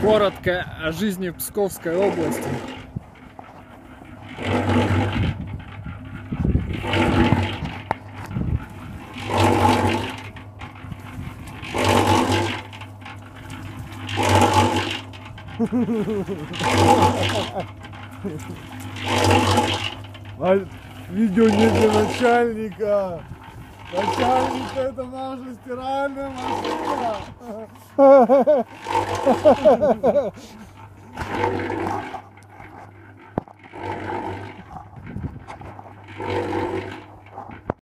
Коротко о жизни в Псковской области. А видео не для начальника. Начальник это наша стиральная машина. Thank you.